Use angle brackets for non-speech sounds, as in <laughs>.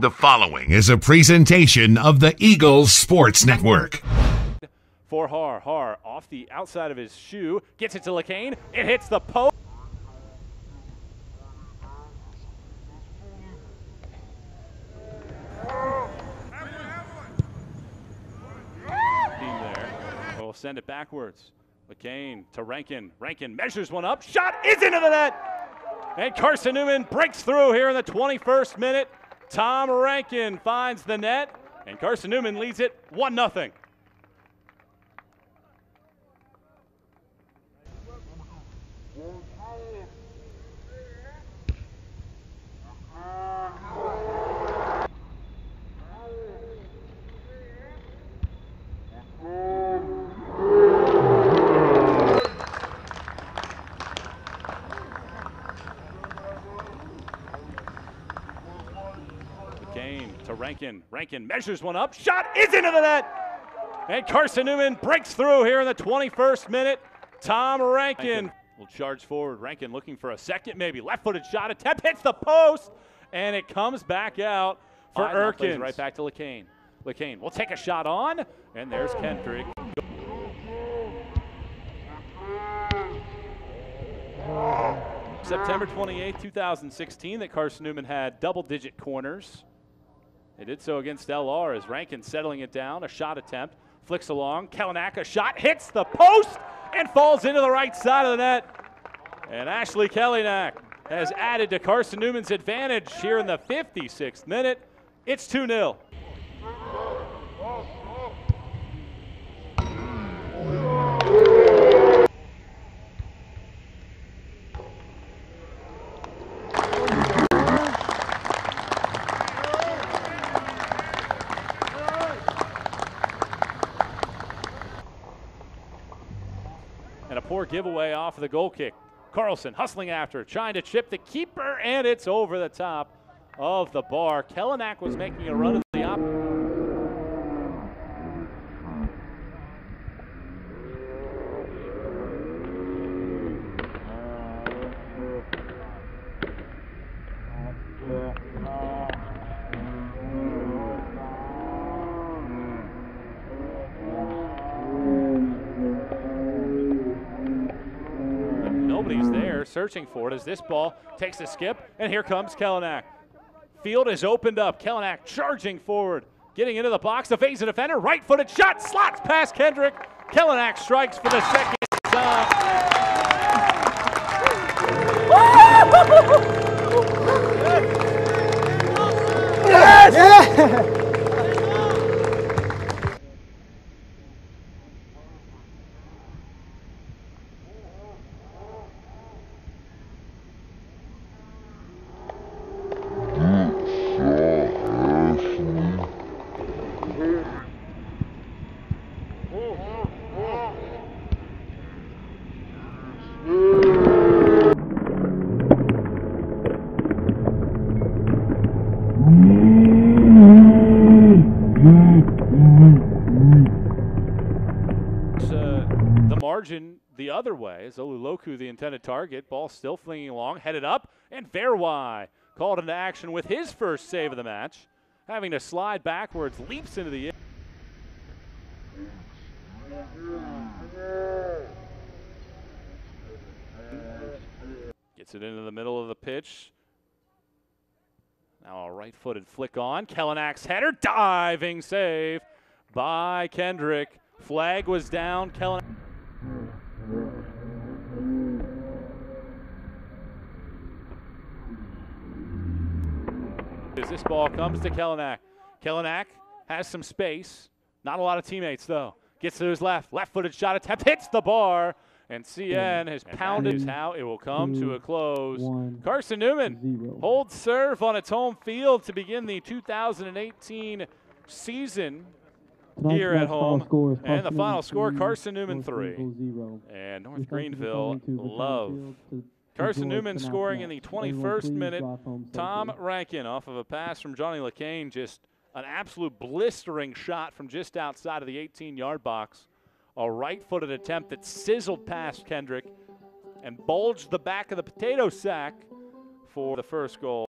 The following is a presentation of the Eagles Sports Network. For Har. Har off the outside of his shoe, gets it to LeCain. It hits the post. We'll send it backwards. LeCain to Rankin. Rankin measures one up. Shot is into the net. And Carson Newman breaks through here in the 21st minute. Tom Rankin finds the net, and Carson Newman leads it 1 0. Kane to Rankin. Rankin measures one up. Shot is into the net. And Carson Newman breaks through here in the 21st minute. Tom Rankin will charge forward. Rankin looking for a second, maybe left footed shot attempt. Hits the post. And it comes back out for Erkins. Right back to LeCain. LeCain will take a shot on. And there's Kendrick. September 28, 2016, that Carson Newman had double digit corners. They did so against LR as Rankin settling it down. A shot attempt. Flicks along. Kelynack, a shot, hits the post and falls into the right side of the net. And Ashley Kelynack has added to Carson Newman's advantage here in the 56th minute. It's 2 0. A giveaway off of the goal kick. Carlson hustling after, trying to chip the keeper, and it's over the top of the bar. Kelynack was making a run to the op. Nobody's there searching for it as this ball takes a skip, and here comes Kelynack. Field is opened up. Kelynack charging forward, getting into the box, evades a defender, right footed shot, slots past Kendrick. Kelynack strikes for the second time. <laughs> the margin the other way. as Oluloku, the intended target. Ball still flinging along, headed up, and Verwai called into action with his first save of the match, having to slide backwards, leaps into the air. Gets it into the middle of the pitch. Now a right-footed flick on. Kelynack's header, diving save by Kendrick. Flag was down. Kellen. As this ball comes to Kelynack. Kelynack has some space. Not a lot of teammates though. Gets to his left. Left-footed shot attempt hits the bar. And CN has pounded is how it will come to a close. one, Carson Newman zero. holds serve on its home field to begin the 2018 season Tonight's here at home. And the final score, Carson Newman three. And North We thank you for Greenville coming to the love. Carson Newman scoring in the 21st minute. Tom. Rankin off of a pass from Johnny LeCain. Just an absolute blistering shot from just outside of the 18 yard box. A right footed attempt that sizzled past Kendrick and bulged the back of the potato sack for the first goal.